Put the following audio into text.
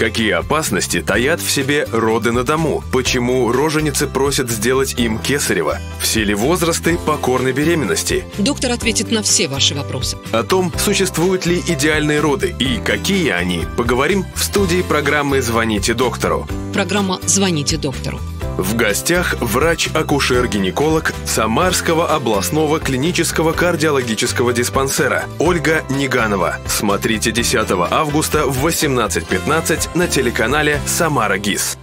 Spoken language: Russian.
Какие опасности таят в себе роды на дому? Почему роженицы просят сделать им кесарево? Все ли возрасты покорны беременности? Доктор ответит на все ваши вопросы. О том, существуют ли идеальные роды и какие они, поговорим в студии программы «Звоните доктору». Программа «Звоните доктору». В гостях врач-акушер-гинеколог Самарского областного клинического кардиологического диспансера Ольга Неганова. Смотрите 10 августа в 18.15 на телеканале «Самара ГИС».